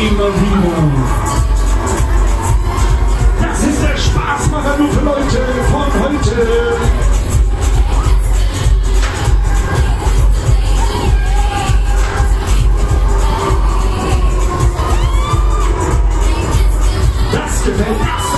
immer wieder. Das ist der Spaßmacher nur für Leute von heute. Das gefällt. Das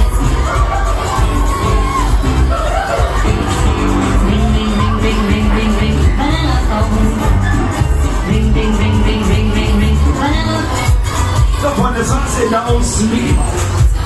I don't sleep.